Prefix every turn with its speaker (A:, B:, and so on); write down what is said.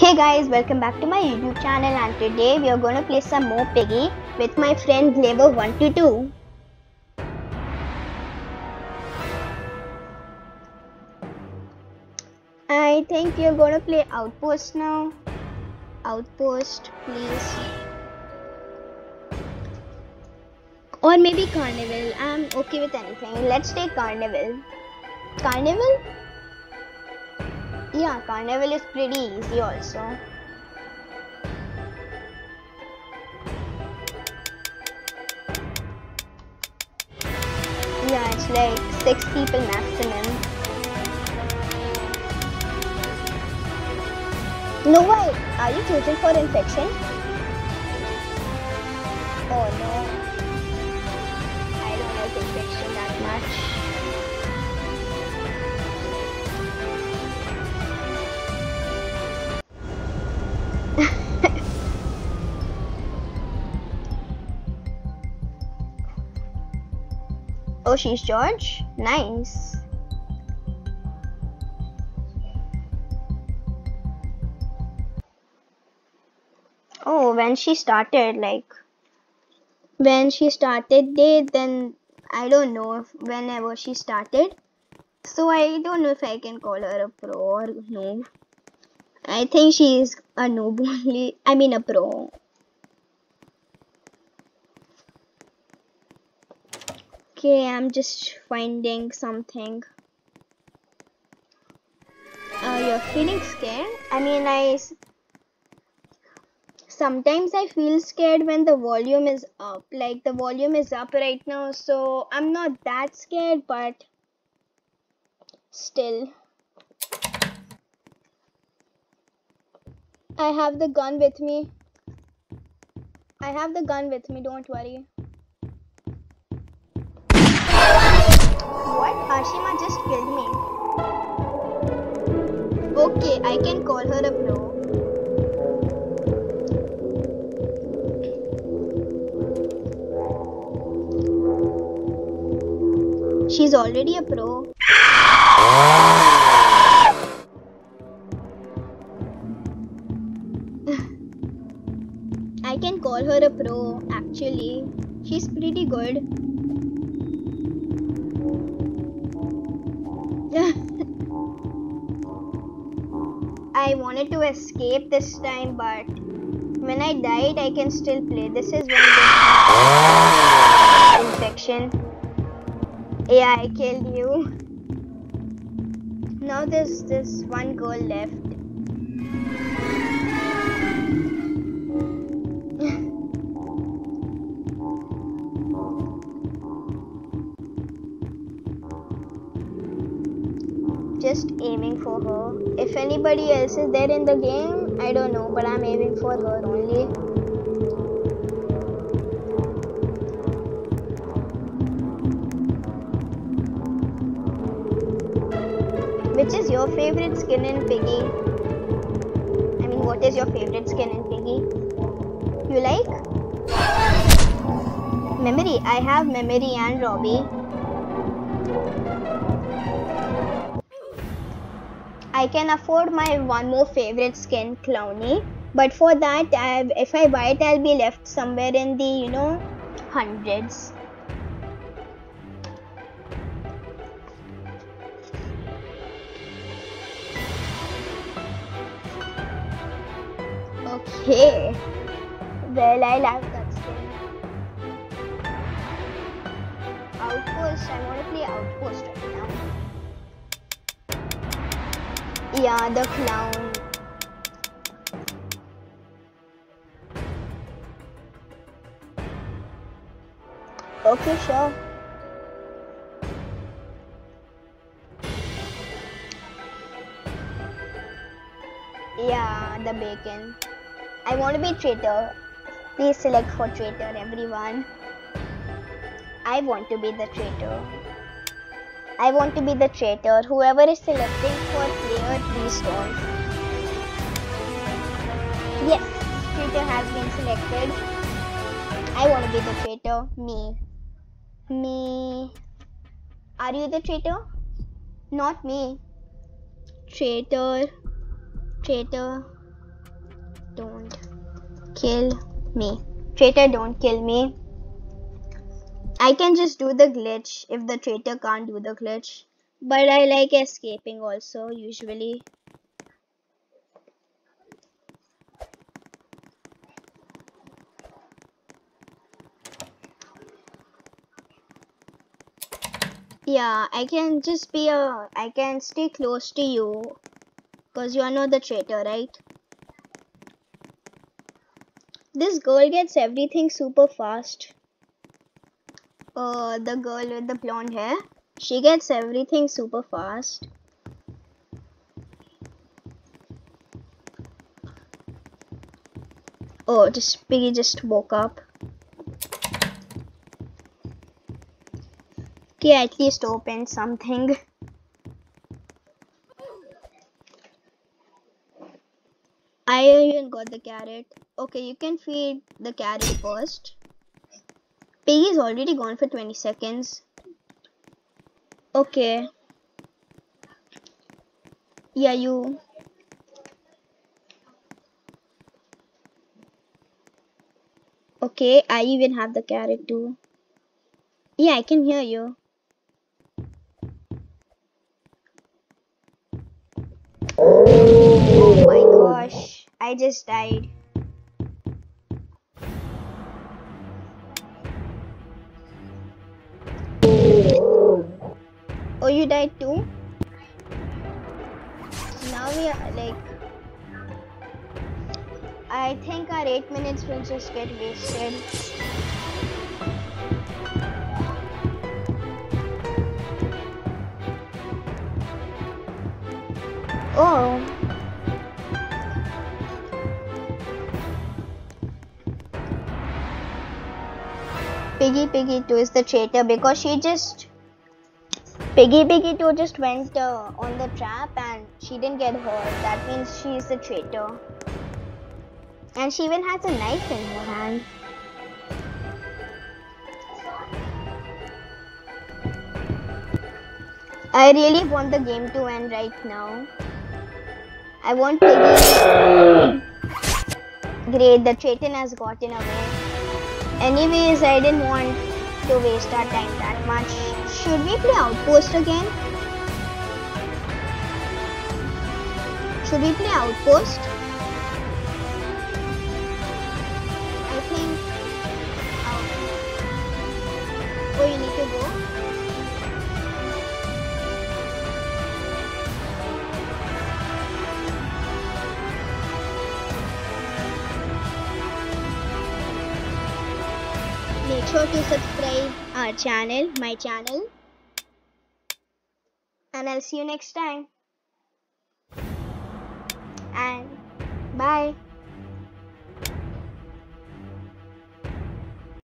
A: Hey guys, welcome back to my YouTube channel and today we are going to play some more Piggy with my friend Gliver122. I think we are going to play Outpost now. Outpost, please. Or maybe Carnival. I'm okay with anything. Let's take Carnival. Carnival? Yeah, Carnival is pretty easy also. Yeah, it's like six people maximum. No way! Are you choosing for infection? Oh no. I don't like infection Oh, she's George? Nice. Oh, when she started, like, when she started day, then I don't know whenever she started. So I don't know if I can call her a pro or noob. I think she is a noob only. I mean a pro. Okay, I'm just finding something. Uh, you're feeling scared? I mean, I... Sometimes I feel scared when the volume is up. Like, the volume is up right now, so I'm not that scared, but still. I have the gun with me. I have the gun with me, don't worry. What? Ashima just killed me. Okay, I can call her a pro. She's already a pro. I can call her a pro actually. She's pretty good. I wanted to escape this time, but when I died, I can still play. This is when the infection. Yeah, I killed you. Now there's this one girl left. Just aiming for her. If anybody else is there in the game, I don't know, but I'm aiming for her only. Which is your favorite skin in Piggy? I mean, what is your favorite skin in Piggy? You like? Memory. I have Memory and Robbie. I can afford my one more favorite skin, Clowny. But for that, I, if I buy it, I'll be left somewhere in the, you know, hundreds. Okay. Well, I like that skin. Outpost. I want to play Outpost Yeah, the clown. Okay, sure. Yeah, the bacon. I want to be traitor. Please select for traitor, everyone. I want to be the traitor. I want to be the traitor. Whoever is selecting for player, please don't. Yes, traitor has been selected. I want to be the traitor. Me. Me. Are you the traitor? Not me. Traitor. Traitor. Don't kill me. Traitor, don't kill me. I can just do the glitch if the traitor can't do the glitch. But I like escaping also, usually. Yeah, I can just be a... I can stay close to you. Because you are not the traitor, right? This girl gets everything super fast. Uh, the girl with the blonde hair. She gets everything super fast. Oh, just Piggy just woke up. Okay, at least open something. I even got the carrot. Okay, you can feed the carrot first. Piggy is already gone for 20 seconds. Okay. Yeah, you. Okay, I even have the carrot too. Yeah, I can hear you. Oh my gosh, I just died. You died too? Now we are like. I think our 8 minutes will just get wasted. Oh. Piggy Piggy 2 is the traitor because she just Piggy Piggy 2 just went uh, on the trap and she didn't get hurt. That means she is the traitor. And she even has a knife in her hand. I really want the game to end right now. I want Piggy. Great, the traitor has gotten away. Anyways, I didn't want to waste our time that much. Should we play Outpost again? Should we play Outpost? I think... Oh, oh you need to go? Make sure to subscribe our channel, my channel. And I'll see you next time. And bye.